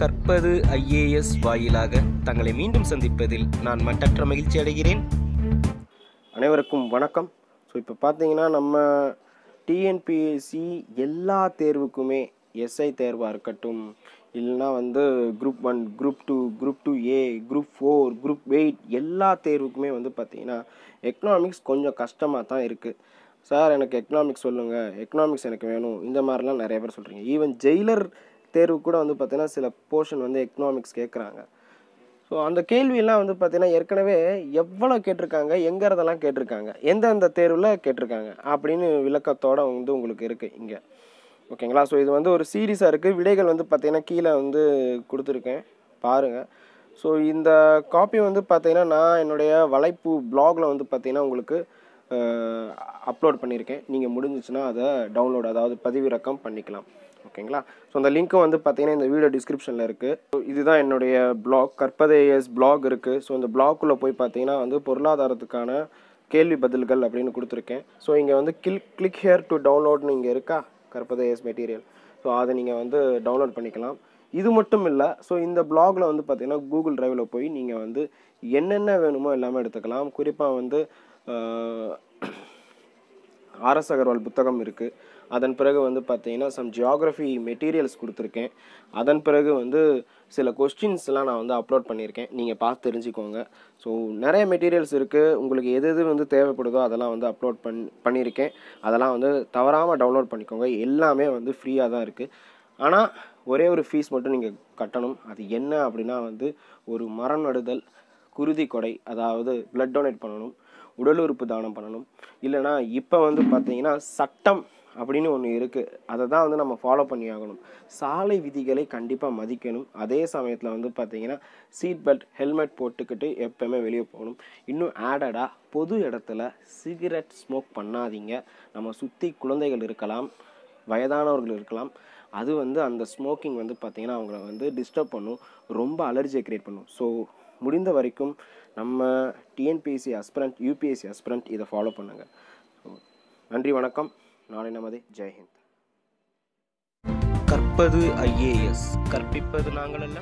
கற்பது ஐஏஎஸ் வாயிலாக தங்களை மீண்டும் சந்திப்பதில் நான் மட்டற்ற மகிழ்ச்சி அடைகிறேன். அனைவருக்கும் வணக்கம். ஸோ இப்போ பார்த்தீங்கன்னா நம்ம டிஎன்பிஎஸ்சி எல்லா தேர்வுக்குமே எஸ்ஐ தேர்வாக இருக்கட்டும் இல்லைனா வந்து group one group two group two A group four group eight எல்லா தேர்வுக்குமே வந்து பார்த்தீங்கன்னா எக்கனாமிக்ஸ் கொஞ்சம் கஷ்டமாக தான் இருக்குது சார் எனக்கு எக்கனாமிக்ஸ் சொல்லுங்கள் எக்கனாமிக்ஸ் எனக்கு வேணும். இந்த மாதிரிலாம் நிறைய பேர் சொல்கிறீங்க ஈவன் ஜெயிலர் தேர்வு கூட வந்து பார்த்தீங்கன்னா சில போர்ஷன் வந்து எக்கனாமிக்ஸ் கேட்குறாங்க. ஸோ அந்த கேள்வியெல்லாம் வந்து பார்த்தீங்கன்னா ஏற்கனவே எவ்வளோ கேட்டிருக்காங்க எங்கிறதெல்லாம் கேட்டிருக்காங்க எந்தெந்த தேர்வில் கேட்டிருக்காங்க அப்படின்னு விளக்கத்தோட வந்து உங்களுக்கு இருக்குது இங்கே. ஓகேங்களா? ஸோ இது வந்து ஒரு சீரீஸாக இருக்குது விடைகள் வந்து பார்த்தீங்கன்னா கீழே வந்து கொடுத்துருக்கேன். பாருங்கள் ஸோ இந்த காப்பி வந்து பார்த்தீங்கன்னா நான் என்னுடைய வலைப்பு பிளாகில் வந்து பார்த்தீங்கன்னா உங்களுக்கு அப்லோட் பண்ணியிருக்கேன். நீங்கள் முடிஞ்சிச்சுன்னா அதை டவுன்லோட் அதாவது பதிவிறக்கம் பண்ணிக்கலாம். ஓகேங்களா? ஸோ அந்த லிங்க்கும் வந்து பார்த்தீங்கன்னா இந்த வீடியோ டிஸ்கிரிப்ஷனில் இருக்குது ஸோ இதுதான் என்னுடைய பிளாக் கற்பதேஎஸ் பிளாக் இருக்குது ஸோ இந்த பிளாக்குள்ளே போய் பார்த்தீங்கன்னா வந்து பொருளாதாரத்துக்கான கேள்வி பதில்கள் அப்படின்னு கொடுத்துருக்கேன். ஸோ இங்கே வந்து கிளிக் கிளிக் ஹியர் டு டவுன்லோட்னு இங்கே இருக்கா? கற்பதேஎஸ் மெட்டீரியல் ஸோ அதை நீங்கள் வந்து டவுன்லோட் பண்ணிக்கலாம். இது மட்டும் இல்லை ஸோ இந்த பிளாகில் வந்து பார்த்திங்கன்னா கூகுள் டிரைவில் போய் நீங்கள் வந்து என்னென்ன வேணுமோ எல்லாமே எடுத்துக்கலாம். குறிப்பாக வந்து ஆர்எஸ் அகர்வால் புத்தகம் இருக்குது அதன் பிறகு வந்து பார்த்தீங்கன்னா சம் ஜியாகிரஃபி மெட்டீரியல்ஸ் கொடுத்துருக்கேன். அதன் பிறகு வந்து சில கொஸ்டின்ஸ்லாம் நான் வந்து அப்லோட் பண்ணியிருக்கேன். நீங்கள் பார்த்து தெரிஞ்சுக்கோங்க. ஸோ நிறைய மெட்டீரியல்ஸ் இருக்குது உங்களுக்கு எது எது வந்து தேவைப்படுதோ அதெல்லாம் வந்து அப்லோட் பண் பண்ணியிருக்கேன். அதெல்லாம் வந்து தவறாமல் டவுன்லோட் பண்ணிக்கோங்க. எல்லாமே வந்து ஃப்ரீயாக தான் இருக்குது ஆனால் ஒரே ஒரு ஃபீஸ் மட்டும் நீங்கள் கட்டணும். அது என்ன அப்படின்னா வந்து ஒரு மரம் நடுதல். குருதி கொடை அதாவது பிளட் டொனேட் பண்ணணும் உடல் உறுப்பு தானம் பண்ணணும். இல்லைனா இப்போ வந்து பார்த்தீங்கன்னா சட்டம் அப்படின்னு ஒன்று இருக்குது அதை தான் வந்து நம்ம ஃபாலோ பண்ணி ஆகணும். சாலை விதிகளை கண்டிப்பாக மதிக்கணும். அதே சமயத்தில் வந்து பார்த்தீங்கன்னா சீட் பெல்ட் ஹெல்மெட் போட்டுக்கிட்டு எப்போயுமே வெளியே போகணும். இன்னும் ஆடடாக பொது இடத்துல சிகரெட் ஸ்மோக் பண்ணாதீங்க. நம்ம சுற்றி குழந்தைகள் இருக்கலாம் வயதானவர்கள் இருக்கலாம். அது வந்து அந்த ஸ்மோக்கிங் வந்து பார்த்திங்கன்னா அவங்கள வந்து டிஸ்டர்ப் பண்ணும். ரொம்ப அலர்ஜியை க்ரியேட் பண்ணும். ஸோ முடிந்த வரைக்கும் நம்ம டிஎன்பிஎஸ்சி அஸ்பிரண்ட் யூபிஎஸ்சி அஸ்பிரண்ட் இதை ஃபாலோ பண்ணுங்கள் நன்றி வணக்கம். நாளை நமது ஜெய்ஹிந்த். கற்பது ஐஏஎஸ் கற்பிப்பது நாங்கள் அல்ல.